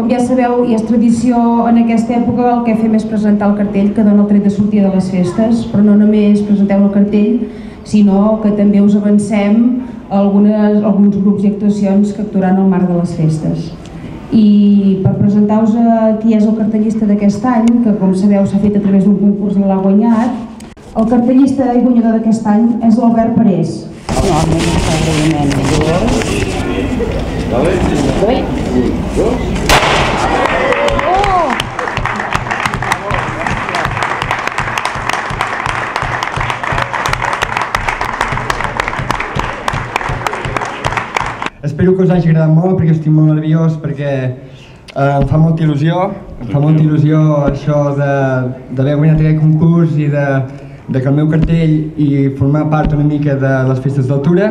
Com ja sabeu, i és tradició en aquesta època, el que fem és presentar el cartell que dona el tret de sortida de les festes, però no només presenteu el cartell, sinó que també us avancem algunes, alguns grups i actuacions que actuaran al marc de les festes. I per presentar-vos qui és el cartellista d'aquest any, que com sabeu s'ha fet a través d'un concurs i l'ha guanyat, el cartellista i guanyador d'aquest any és l'Albert Parés. No, Espero que us hagi agradat molt perquè estic molt nerviós perquè eh, em fa molta il·lusió, em fa molta il·lusió això d'haver guanyat aquest concurs i de, de que el meu cartell i formar part una mica de les festes d'altura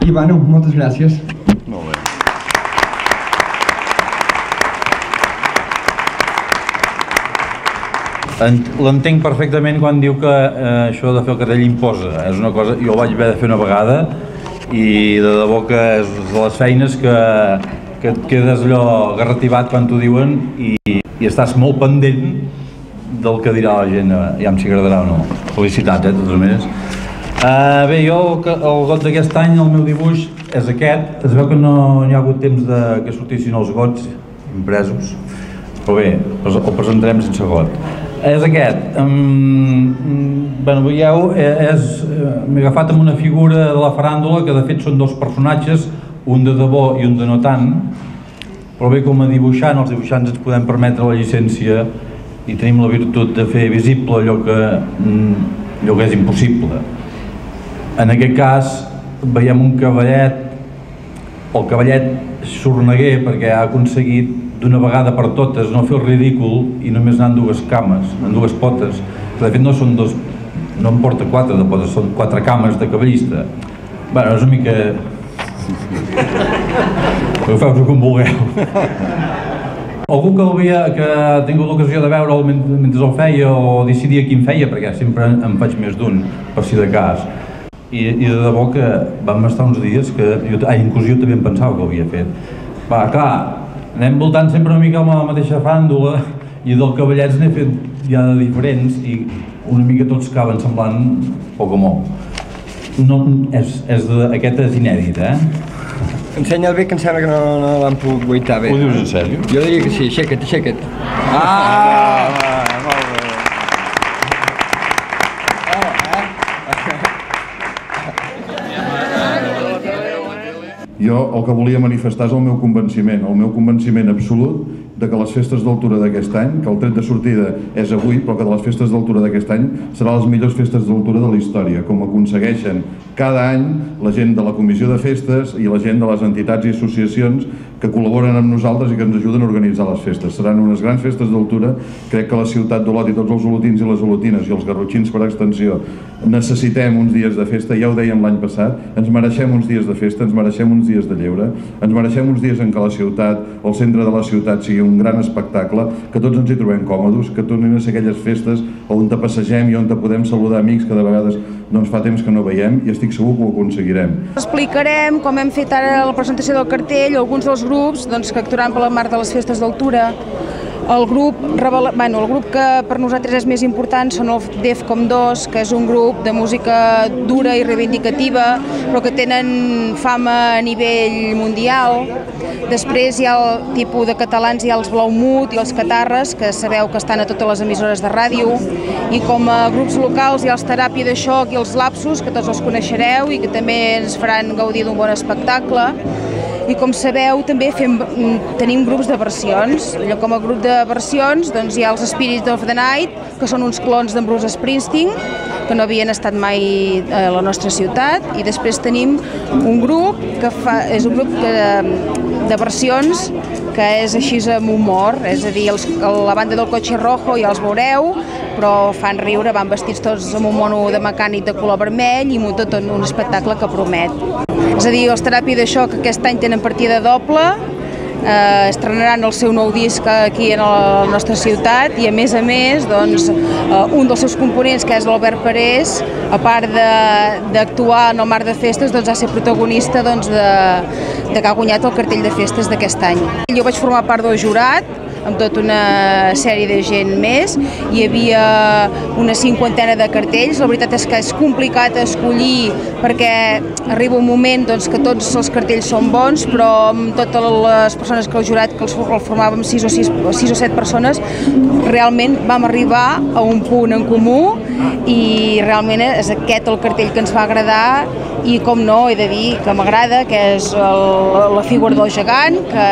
i bueno, moltes gràcies. Molt bé. L'entenc perfectament quan diu que eh, això de fer el cartell imposa. És una cosa, jo ho vaig haver de fer una vegada i de debò que és de les feines que, que et quedes allò garrativat quan t'ho diuen i, i estàs molt pendent del que dirà la gent, ja si agradarà o no. Felicitats, eh, totes maneres. Uh, bé, jo el got d'aquest any, el meu dibuix és aquest. Es veu que no hi ha hagut temps de que sortissin els gots impresos, però bé, el presentarem sense got és aquest. Um, bueno, veieu, eh, és, eh, m'he agafat amb una figura de la faràndula que de fet són dos personatges, un de debò i un de no tant, però bé, com a dibuixant, els dibuixants ens podem permetre la llicència i tenim la virtut de fer visible allò que, mm, allò que és impossible. En aquest cas veiem un cavallet, el cavallet sorneguer perquè ha aconseguit d'una vegada per totes no fer el ridícul i només anar amb dues cames, amb dues potes, que de fet no són dos, no em porta quatre de potes, són quatre cames de cavallista. Bueno, és una mica... Agafeu-ho com vulgueu. Algú que, havia, que ha tingut l'ocasió de veure'l mentre el feia o decidia quin feia, perquè sempre en faig més d'un, per si de cas. I, i de debò que vam estar uns dies que jo, ah, inclús jo també em pensava que ho havia fet. Va, clar, anem voltant sempre una mica amb la mateixa fàndula i del cavallets n'he fet ja de diferents i una mica tots acaben semblant poc o molt. No, és, és de, aquest és inèdit, eh? Ensenya el bé que em sembla que no, no l'han pogut guaitar bé. Ho dius en sèrio? Jo diria que sí, aixeca't, aixeca't. Ah! ah! Jo el que volia manifestar és el meu convenciment, el meu convenciment absolut de que les festes d'altura d'aquest any, que el tret de sortida és avui, però que de les festes d'altura d'aquest any seran les millors festes d'altura de la història, com aconsegueixen cada any la gent de la comissió de festes i la gent de les entitats i associacions que col·laboren amb nosaltres i que ens ajuden a organitzar les festes. Seran unes grans festes d'altura, crec que la ciutat d'Olot i tots els olotins i les olotines i els garrotxins per extensió necessitem uns dies de festa, ja ho dèiem l'any passat, ens mereixem uns dies de festa, ens mereixem uns dies de lleure, ens mereixem uns dies en què la ciutat, el centre de la ciutat sigui un gran espectacle, que tots ens hi trobem còmodes, que tornin a ser aquelles festes on te passegem i on te podem saludar amics que de vegades doncs fa temps que no veiem i estic segur que ho aconseguirem. Explicarem, com hem fet ara la presentació del cartell, alguns dels grups doncs, que actuaran per la marc de les festes d'altura, el grup, bueno, el grup que per nosaltres és més important són el DEFCOM 2, que és un grup de música dura i reivindicativa, però que tenen fama a nivell mundial. Després hi ha el tipus de catalans, hi ha els Blaumut i els Catarres, que sabeu que estan a totes les emissores de ràdio, i com a grups locals hi ha els Teràpia de Xoc i els Lapsus, que tots els coneixereu i que també ens faran gaudir d'un bon espectacle i com sabeu també fem, mm, tenim grups de versions. Allò com a grup de versions doncs, hi ha els Spirits of the Night, que són uns clons d'en Bruce Springsteen, que no havien estat mai a la nostra ciutat, i després tenim un grup que fa, és un grup que, de versions que és així amb humor, és a dir, els, la banda del Cotxe Rojo ja els veureu, però fan riure, van vestits tots amb un mono de mecànic de color vermell i tot un espectacle que promet. És a dir, els teràpia de xoc aquest any tenen partida doble eh, estrenaran el seu nou disc aquí en la nostra ciutat i a més a més doncs, eh, un dels seus components que és l'Albert Parés a part d'actuar en el Mar de Festes doncs, ha ser protagonista doncs, de, de que ha guanyat el cartell de festes d'aquest any. Jo vaig formar part del jurat amb tota una sèrie de gent més. Hi havia una cinquantena de cartells. La veritat és que és complicat escollir perquè arriba un moment doncs, que tots els cartells són bons, però amb totes les persones que el jurat, que el formàvem 6 o, 6, 6 o 7 persones, realment vam arribar a un punt en comú i realment és aquest el cartell que ens va agradar i com no, he de dir que m'agrada, que és el, la figura del gegant, que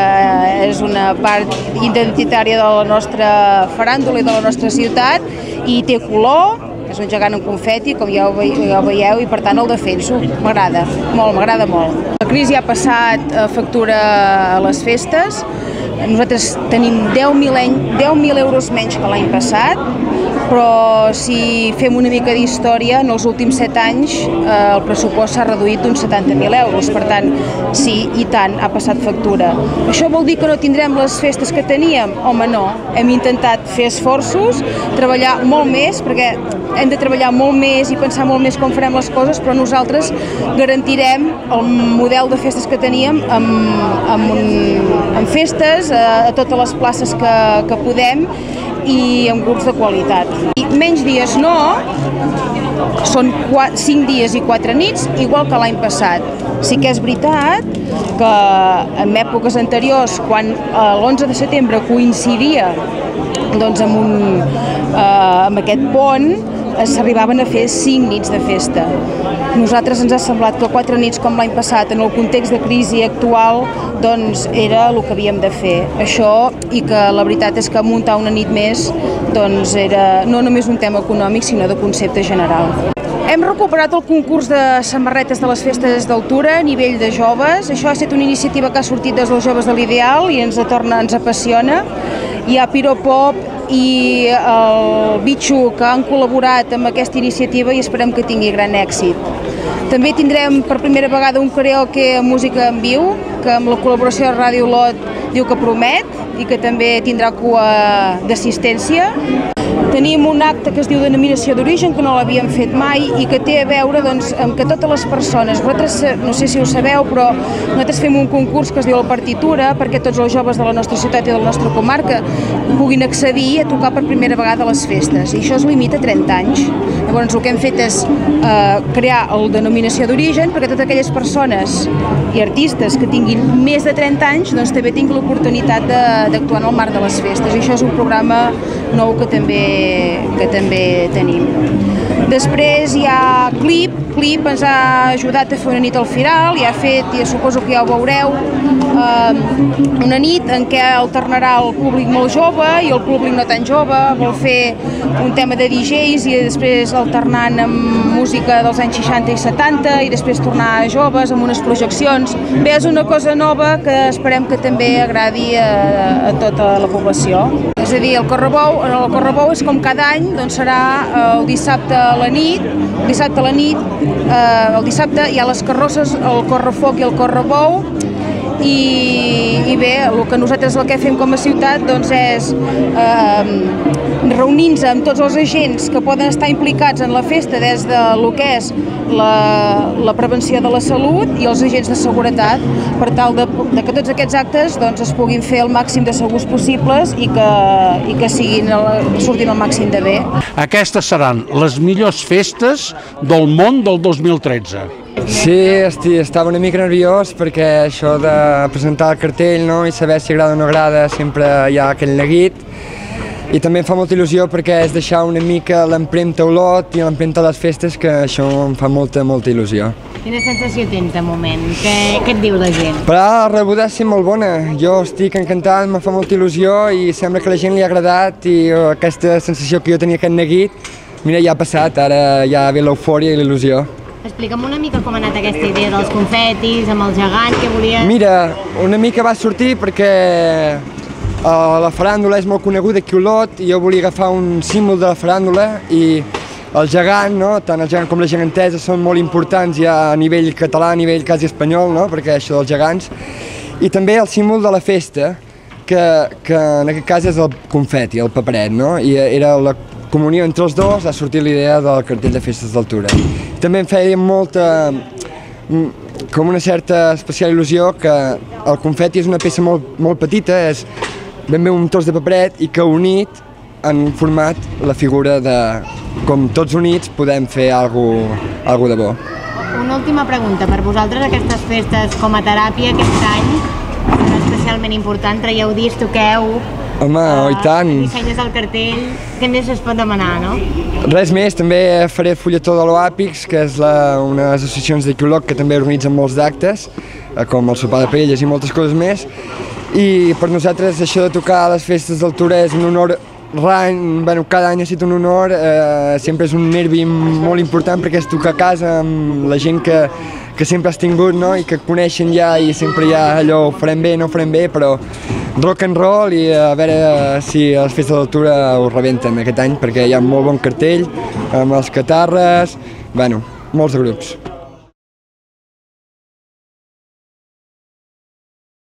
és una part identitària de la nostra faràndula i de la nostra ciutat i té color, és un gegant en confeti, com ja ho, ja ho veieu, i per tant el defenso. M'agrada, molt, m'agrada molt. La crisi ha passat factura a les festes, nosaltres tenim 10.000 10 euros menys que l'any passat, però si fem una mica d'història, en els últims 7 anys eh, el pressupost s'ha reduït d'uns 70.000 euros, per tant, sí, i tant, ha passat factura. Això vol dir que no tindrem les festes que teníem? Home, no. Hem intentat fer esforços, treballar molt més, perquè hem de treballar molt més i pensar molt més com farem les coses, però nosaltres garantirem el model de festes que teníem amb, amb, un, amb festes a, a totes les places que, que podem i amb grups de qualitat. I menys dies no, són 5 dies i 4 nits, igual que l'any passat. Sí que és veritat que en èpoques anteriors, quan l'11 de setembre coincidia doncs, amb, un, eh, amb aquest pont, s'arribaven a fer 5 nits de festa. Nosaltres ens ha semblat que quatre nits com l'any passat, en el context de crisi actual, doncs era el que havíem de fer. Això, i que la veritat és que muntar una nit més doncs era no només un tema econòmic, sinó de concepte general. Hem recuperat el concurs de samarretes de les festes d'altura a nivell de joves. Això ha estat una iniciativa que ha sortit des dels joves de l'Ideal i ens torna, ens apassiona. Hi ha Piropop i el Bitxo que han col·laborat amb aquesta iniciativa i esperem que tingui gran èxit. També tindrem per primera vegada un karaoke amb música en viu, que amb la col·laboració de Ràdio Lot diu que promet i que també tindrà cua d'assistència. Tenim un acte que es diu denominació d'origen, que no l'havíem fet mai i que té a veure doncs, amb que totes les persones, vosaltres no sé si ho sabeu, però nosaltres fem un concurs que es diu la partitura perquè tots els joves de la nostra ciutat i de la nostra comarca puguin accedir a tocar per primera vegada les festes i això es limita a 30 anys. Llavors el que hem fet és eh, crear el denominació d'origen perquè totes aquelles persones i artistes que tinguin més de 30 anys doncs també tinguin l'oportunitat d'actuar en el marc de les festes i això és un programa nou que també que també tenim. Després hi ha Clip, Clip ens ha ajudat a fer una nit al Firal i ha fet, i suposo que ja ho veureu, eh, una nit en què alternarà el públic molt jove i el públic no tan jove, vol fer un tema de DJs i després alternant amb música dels anys 60 i 70 i després tornar a joves amb unes projeccions. Bé, és una cosa nova que esperem que també agradi a, a tota la població. És a dir, el Correbou, el Correbou és com cada any, doncs serà el dissabte a la nit, dissabte a la nit, eh, el dissabte hi ha les carrosses, el Correfoc i el Correbou, i, i bé, el que nosaltres el que fem com a ciutat doncs és eh, reunir-nos amb tots els agents que poden estar implicats en la festa des de lo que és la, la prevenció de la salut i els agents de seguretat per tal de, de que tots aquests actes doncs, es puguin fer el màxim de segurs possibles i que, i que siguin el, surtin el màxim de bé. Aquestes seran les millors festes del món del 2013. Sí, hosti, estava una mica nerviós perquè això de presentar el cartell no, i saber si agrada o no agrada sempre hi ha aquell neguit i també em fa molta il·lusió perquè és deixar una mica l'empremta Olot i l'empremta de les festes que això em fa molta, molta il·lusió. Quina sensació tens de moment? Què, què et diu la gent? Però la rebuda ha molt bona. Jo estic encantat, me fa molta il·lusió i sembla que a la gent li ha agradat i aquesta sensació que jo tenia aquest neguit, mira, ja ha passat, ara ja ve l'eufòria i l'il·lusió. Explica'm una mica com ha anat aquesta idea dels confetis, amb el gegant, que volies... Mira, una mica va sortir perquè uh, la faràndula és molt coneguda aquí a Olot i jo volia agafar un símbol de la faràndula i el gegant, no? tant el gegant com la gegantesa són molt importants ja a nivell català, a nivell quasi espanyol, no? perquè això dels gegants, I també el símbol de la festa, que, que en aquest cas és el confeti, el paperet, no? I era la comunió entre els dos, ha sortit l'idea del cartell de festes d'altura. També em feia molta, mm, com una certa especial il·lusió que el confeti és una peça molt, molt petita, és ben bé un tros de paperet i que unit han format la figura de com tots units podem fer alguna cosa de bo. Una última pregunta. Per vosaltres aquestes festes com a teràpia aquest any serà especialment important? Traieu disc, toqueu, Home, oh, i tant! dissenyes el cartell, què més es pot demanar, no? Res més, també faré fulletó de l'OAPIX, que és la, una de les associacions d'Equilog que també organitzen molts d'actes, eh, com el sopar de paelles i moltes coses més. I per nosaltres això de tocar a les festes d'altura és un honor l'any, bueno, cada any ha estat un honor, eh, sempre és un nervi molt important perquè és tocar a casa amb la gent que, que sempre has tingut no? i que coneixen ja i sempre hi ha allò, ho farem bé, no ho farem bé, però rock and roll i a veure si les festes d'altura ho rebenten aquest any perquè hi ha molt bon cartell amb els catarres, bueno, molts grups.